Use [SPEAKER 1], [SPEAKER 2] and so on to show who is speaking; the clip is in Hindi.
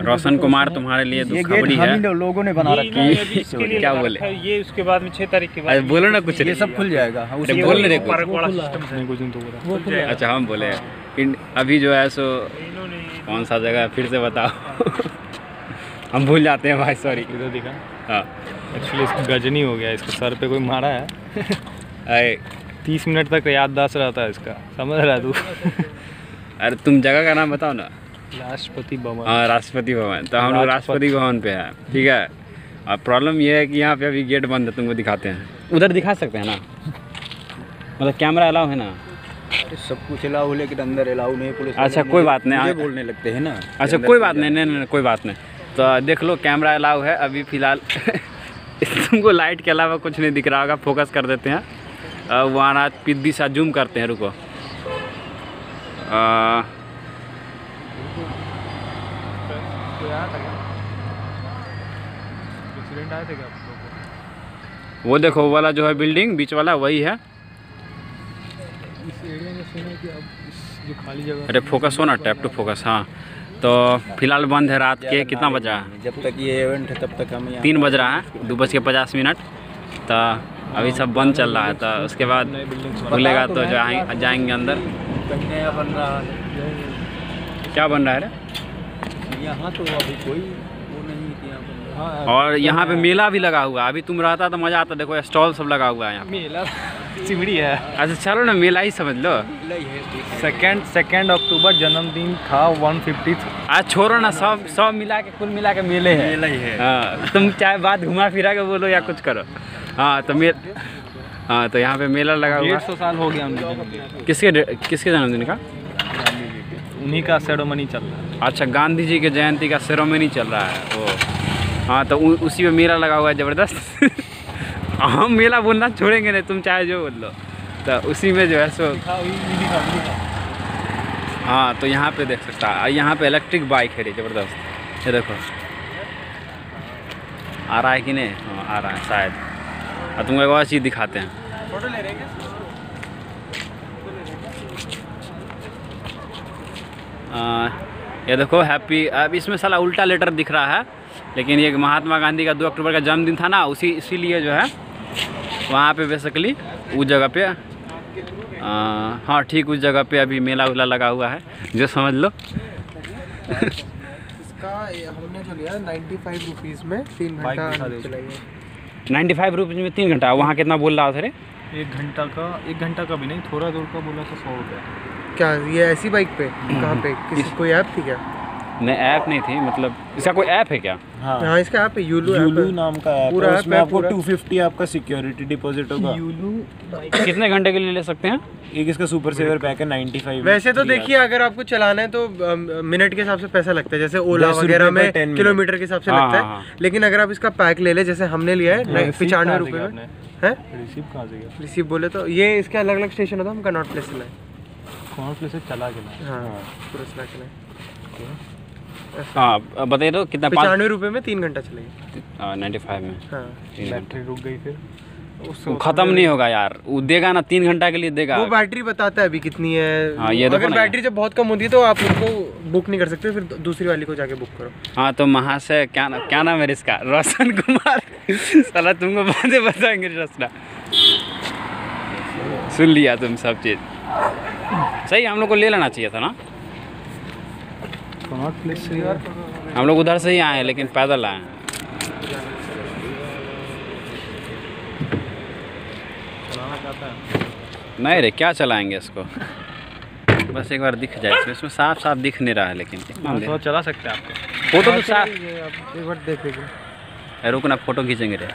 [SPEAKER 1] रोशन कुमार तुम्हारे लिए
[SPEAKER 2] हम
[SPEAKER 1] है।
[SPEAKER 2] लोगों ने बना रखी है।
[SPEAKER 3] लिए
[SPEAKER 1] क्या बोले?
[SPEAKER 3] ये उसके बाद में छह तारीख के बाद
[SPEAKER 1] बोलो ना कुछ।
[SPEAKER 2] ये सब खुल जाएगा। हाँ,
[SPEAKER 1] बोल रहे
[SPEAKER 3] पार्क
[SPEAKER 1] कुछ।
[SPEAKER 3] वाला सिस्टम से। कुछ दिन तो
[SPEAKER 2] जाएगा।
[SPEAKER 1] अच्छा हम बोले अभी जो है सो कौन सा जगह है फिर से बताओ। हम भूल जाते हैं भाई सॉरी
[SPEAKER 3] इधर दिखा।
[SPEAKER 1] हाँ।
[SPEAKER 3] एक्चुअली इसको गजनी हो गया इसके सर पे कोई मारा है।
[SPEAKER 1] अरे।
[SPEAKER 3] तीस मिनट तक याददाश्त रहता है इसका। समझ रहा है तू?
[SPEAKER 1] अरे तुम जगह का नाम बताओ ना।
[SPEAKER 3] राष्ट्रपति भवन।
[SPEAKER 1] हाँ राष्ट्रपति भवन। तो हम लोग
[SPEAKER 3] राष्ट्रपति।
[SPEAKER 1] भवन पे है ठीक है? और प्रॉब्लम ये है कि यहाँ पे अभी गेट बंद है तुमको दिखाते हैं। उधर दिखा सकते हैं ना? मतलब कैमरा अलाउ है ना?
[SPEAKER 2] सब कुछ अलाउ लेकिन अंदर अलाउ नहीं पुलिस
[SPEAKER 1] अच्छा, कोई बात नहीं।
[SPEAKER 2] बोलने लगते हैं ना।
[SPEAKER 1] अच्छा कोई बात नहीं नहीं नहीं कोई बात नहीं। तो देख लो कैमरा अलाउ है अभी फ़िलहाल तुमको लाइट के अलावा कुछ नहीं दिख रहा होगा फोकस कर देते हैं। वहाँ ना पिद्दी सा जूम करते हैं रुको।
[SPEAKER 3] एक्सीडेंट आए थे क्या
[SPEAKER 1] वो देखो वो वाला जो है बिल्डिंग बीच वाला वही है।
[SPEAKER 3] इस एरिया में सुना है कि अब इस जो खाली जगह
[SPEAKER 1] अरे फोकस हो ना टैप टू फोकस हाँ। तो फ़िलहाल बंद है रात के कितना बजा? है
[SPEAKER 2] जब तक ये इवेंट है तब तक हम
[SPEAKER 1] तीन बज रहा है दो बज के पचास मिनट। तो अभी सब बंद चल रहा है तो उसके बाद खुलेगा तो जाएँगे जाएँगे अंदर। क्या बन रहा है रे?
[SPEAKER 2] यहाँ तो अभी कोई वो नहीं कि यहाँ बन हाँ
[SPEAKER 1] और यहाँ पे मेला भी लगा हुआ है। अभी तुम रहता तो मज़ा आता। देखो स्टॉल सब लगा हुआ है यहाँ
[SPEAKER 3] मेला? सिमड़ी है।
[SPEAKER 1] अच्छा चलो ना मेला ही समझ लो।
[SPEAKER 3] सेकेंड सेकेंड अक्टूबर जन्मदिन था वन फिफ्टी
[SPEAKER 1] आज छोड़ो ना सब सब मिला के कुल मिला के मेले है।
[SPEAKER 2] मेला ही है।
[SPEAKER 1] हाँ तुम चाहे बात घुमा फिरा के बोलो या कुछ करो। हाँ तो मे हाँ तो यहाँ पे मेला लगा हुआ
[SPEAKER 3] डेढ़
[SPEAKER 1] है।
[SPEAKER 3] सौ साल हो गया
[SPEAKER 1] किसके किसके जन्मदिन का?
[SPEAKER 3] उन्हीं का सेरोमनी चल रहा है।
[SPEAKER 1] अच्छा गांधी जी के जयंती का सेरोमनी चल रहा है। वो हाँ तो उ, उसी में मेला लगा हुआ है ज़बरदस्त। हम मेला बोलना छोड़ेंगे नहीं तुम चाहे जो बोल लो। तो उसी में जो है सो हाँ तो यहाँ पे देख सकता है। यहाँ पे इलेक्ट्रिक बाइक है ज़बरदस्त। ये देखो। आ रहा है कि नहीं? हाँ आ रहा है शायद। और तुमको एक और चीज़ दिखाते हैं। आ, ये देखो हैप्पी अब इसमें साला उल्टा लेटर दिख रहा है लेकिन ये महात्मा गांधी का दो अक्टूबर का जन्मदिन था ना उसी इसीलिए जो है वहाँ पे बेसिकली उस जगह पे आ, हाँ ठीक उस जगह पे अभी मेला उला लगा हुआ है जो समझ लो।
[SPEAKER 4] इसका हमने जो लिया नाइन्टी फाइव रुपीज़ में तीन घंटा
[SPEAKER 1] नाइन्टी फाइव रुपीज़ में तीन घंटा वहाँ कितना बोल रहा था रे?
[SPEAKER 3] एक घंटा का एक घंटा का भी नहीं थोड़ा दूर का बोला तो सौ रुपये।
[SPEAKER 4] क्या ये ऐसी बाइक पे? कहाँ पे? किसी कोई ऐप थी क्या?
[SPEAKER 1] नहीं ऐप नहीं थी मतलब इसका कोई ऐप है क्या?
[SPEAKER 4] हाँ। हाँ इसका ऐप है यूलू
[SPEAKER 5] यूलू
[SPEAKER 4] है।
[SPEAKER 5] नाम का ऐप
[SPEAKER 4] पूरा
[SPEAKER 5] है
[SPEAKER 4] ऐप
[SPEAKER 5] उसमें आपको
[SPEAKER 4] पूरा।
[SPEAKER 5] 250 आपका सिक्योरिटी डिपॉजिट होगा।
[SPEAKER 1] यूलू कितने घंटे के लिए ले सकते हैं?
[SPEAKER 5] एक इसका सुपर सेवर पैक है 95
[SPEAKER 4] वैसे तो देखिए अगर आपको चलाना है तो मिनट के हिसाब से पैसा लगता है जैसे ओला वगैरह में किलोमीटर के हिसाब से
[SPEAKER 1] हाँ,
[SPEAKER 4] लगता
[SPEAKER 1] हाँ,
[SPEAKER 4] है
[SPEAKER 1] हाँ।
[SPEAKER 4] लेकिन अगर आप इसका पैक ले ले जैसे हमने लिया है पचानवे रुपये में। है?
[SPEAKER 3] रिसीव कहाँ से
[SPEAKER 4] रिसीव बोले तो ये इसके अलग अलग स्टेशन होता है हम कनॉट प्लेस लाए।
[SPEAKER 3] कौन प्लेस से चला के लाया?
[SPEAKER 4] हाँ पूरा चला
[SPEAKER 1] हाँ बताइए तो कितना
[SPEAKER 4] पचानवे रुपये में तीन घंटा चलेगी
[SPEAKER 1] नाइन्टी फाइव में।
[SPEAKER 4] हाँ
[SPEAKER 3] बैटरी रुक गई फिर।
[SPEAKER 1] खत्म नहीं होगा यार। वो देगा ना तीन घंटा के लिए देगा।
[SPEAKER 4] वो बैटरी बताता है अभी कितनी है।
[SPEAKER 1] हाँ, ये
[SPEAKER 4] अगर बैटरी जब बहुत कम होती है तो आप उनको बुक नहीं कर सकते फिर दूसरी वाली को जाके बुक करो।
[SPEAKER 1] हाँ तो वहाँ से क्या ना क्या नाम है इसका? रोशन कुमार। साला तुमको बातें बताएँगे रसना सुन लिया तुम सब चीज़। सही हम लोग को ले लेना चाहिए था ना? हम लोग उधर से ही आए हैं लेकिन पैदल आए हैं। नहीं रे क्या चलाएँगे इसको? बस एक बार दिख जाए इसमें इसमें साफ़ साफ़ दिख नहीं रहा है लेकिन
[SPEAKER 3] तो चला सकते हैं आपको।
[SPEAKER 1] फ़ोटो तो साफ़
[SPEAKER 4] एक बार देख लीजिए
[SPEAKER 1] रुक ना फ़ोटो खींचेंगे रे।